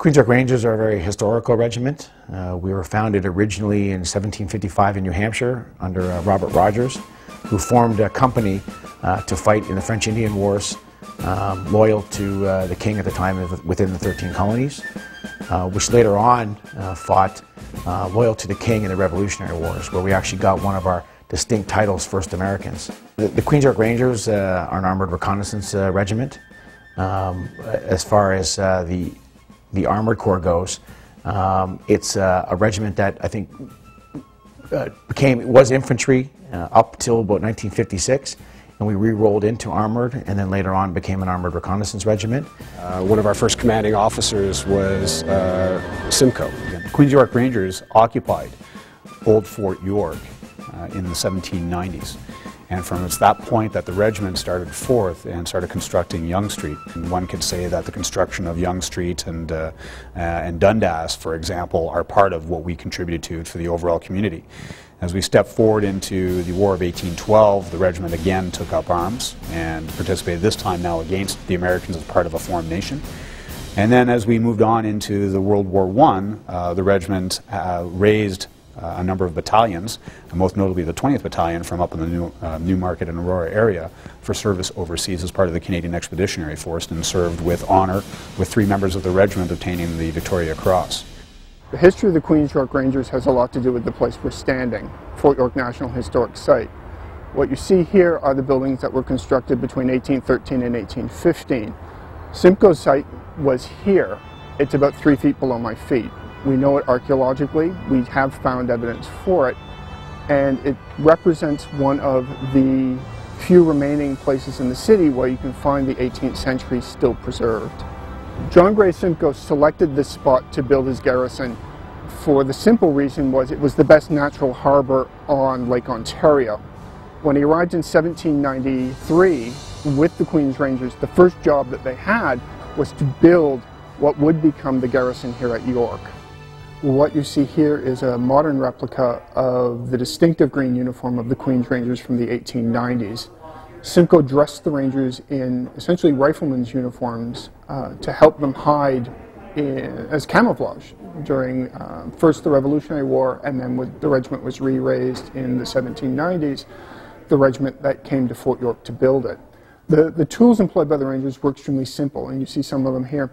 Queens York Rangers are a very historical regiment. Uh, we were founded originally in 1755 in New Hampshire under uh, Robert Rogers, who formed a company uh, to fight in the French Indian Wars, um, loyal to uh, the king at the time within the 13 colonies, uh, which later on uh, fought loyal to the king in the Revolutionary Wars, where we actually got one of our distinct titles, First Americans. The, the Queens Rangers are an armored reconnaissance regiment. Um, as far as the the Armored Corps goes, um, it's uh, a regiment that I think uh, became was infantry uh, up till about 1956, and we re-rolled into armored, and then later on became an armored reconnaissance regiment. Uh, one of our first commanding officers was uh, Simcoe. Queens York Rangers occupied Old Fort York uh, in the 1790s. And from it's that point that the regiment started forth and started constructing Yonge Street. And one could say that the construction of Yonge Street and, uh, uh, and Dundas, for example, are part of what we contributed to for the overall community. As we step forward into the War of 1812, the regiment again took up arms and participated this time now against the Americans as part of a foreign nation. And then as we moved on into the World War I, uh, the regiment uh, raised uh, a number of battalions, most notably the 20th Battalion from up in the New, uh, Newmarket and Aurora area, for service overseas as part of the Canadian Expeditionary Force and served with honor with three members of the regiment obtaining the Victoria Cross. The history of the Queen's York Rangers has a lot to do with the place we're standing, Fort York National Historic Site. What you see here are the buildings that were constructed between 1813 and 1815. Simcoe's site was here. It's about three feet below my feet. We know it archaeologically. We have found evidence for it. And it represents one of the few remaining places in the city where you can find the 18th century still preserved. John Graves Simcoe selected this spot to build his garrison for the simple reason was it was the best natural harbor on Lake Ontario. When he arrived in 1793 with the Queen's Rangers, the first job that they had was to build what would become the garrison here at York. What you see here is a modern replica of the distinctive green uniform of the Queen's Rangers from the 1890s. Simcoe dressed the Rangers in essentially riflemen's uniforms uh, to help them hide in, as camouflage during uh, first the Revolutionary War and then when the regiment was re-raised in the 1790s, the regiment that came to Fort York to build it. The, the tools employed by the Rangers were extremely simple and you see some of them here.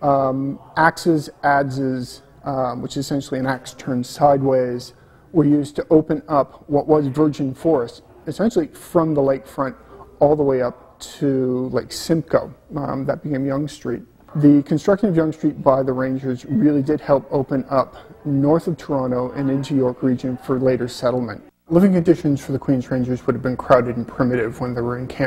Um, axes, adzes, um, which is essentially an axe turned sideways, were used to open up what was virgin forest, essentially from the lakefront all the way up to Lake Simcoe. Um, that became Yonge Street. The construction of Yonge Street by the Rangers really did help open up north of Toronto and into York region for later settlement. Living conditions for the Queen's Rangers would have been crowded and primitive when they were in camp.